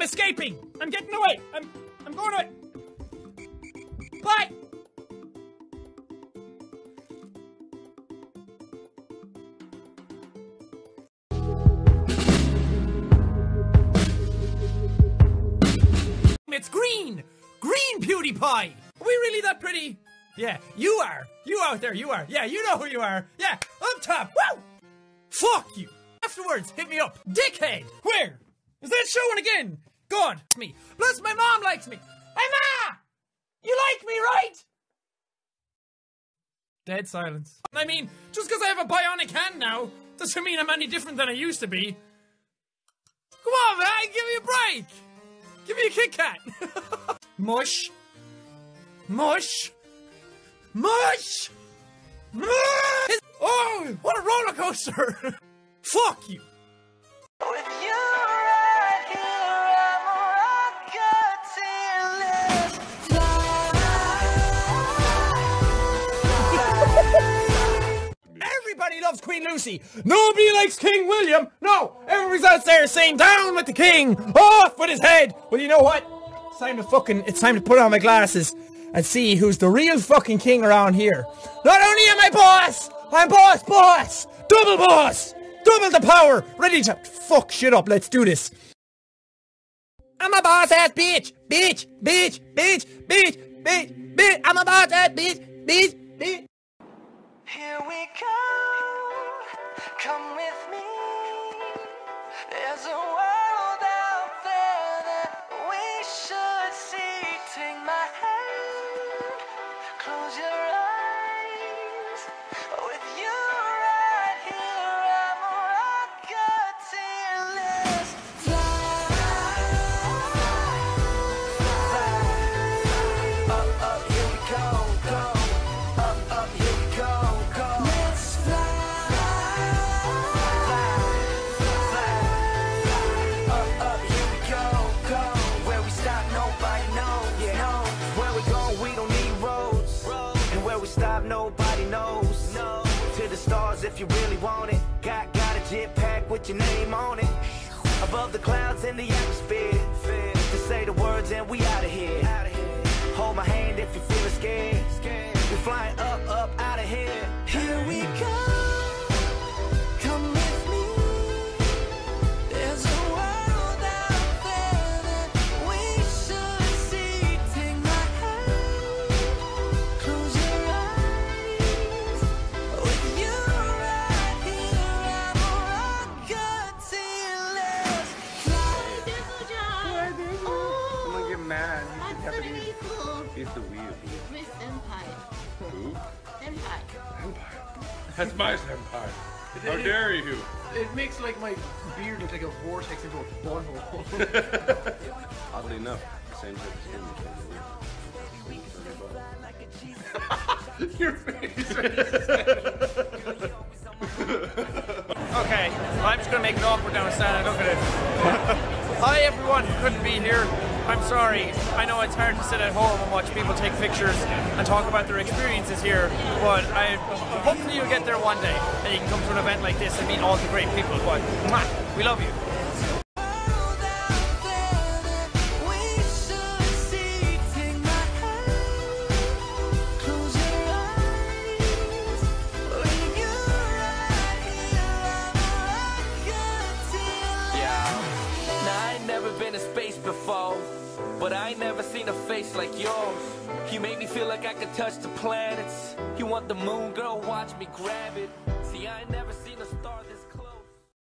I'm escaping. I'm getting away. I'm I'm going away. Bye. It's green! Green PewDiePie! Are we really that pretty? Yeah, you are. You out there, you are. Yeah, you know who you are. Yeah, up top. Woo! Fuck you. Afterwards, hit me up. Dickhead! Where? Is that showing again? God, it's me. Plus, my mom likes me. Hey, Ma! You like me, right? Dead silence. I mean, just because I have a bionic hand now, doesn't mean I'm any different than I used to be. Come on, man, give me a break. Give me a Kit Kat. Mush. Mush. Mush. Mush. Oh, what a roller coaster. Fuck you. Queen Lucy. Nobody likes King William. No, everybody's out there saying down with the king, off with his head. Well, you know what? It's time to fucking. It's time to put on my glasses and see who's the real fucking king around here. Not only am I boss, I'm boss, boss, double boss, double the power. Ready to fuck shit up. Let's do this. I'm a boss ass bitch, bitch, bitch, bitch, bitch, bitch, bitch. I'm a boss ass bitch, bitch, bitch. Here we go. Come with me. There's a world out there that we should see. Take my hand. Close your eyes. Stop, nobody knows. No. To the stars if you really want it. Got, got a jet pack with your name on it. Above the clouds in the atmosphere. To say the words and we out of here. Hold my hand if you're feeling scared. We're flying up, up, out I'm gonna get mad. I'm He's gonna Japanese. be cool He's the weird. with Senpai. Who? Senpai. That's my senpai. How dare you? It makes like my beard look like a vortex into a butthole. Oddly enough, same type of skin. Your face. Okay, I'm just gonna make it awkward now and stand and look at it. Hi everyone who couldn't be here. I'm sorry. I know it's hard to sit at home and watch people take pictures and talk about their experiences here, but I hopefully you'll get there one day and you can come to an event like this and meet all the great people. But mwah, we love you. before, but I ain't never seen a face like yours. You make me feel like I could touch the planets. You want the moon, girl? Watch me grab it. See, I ain't never seen a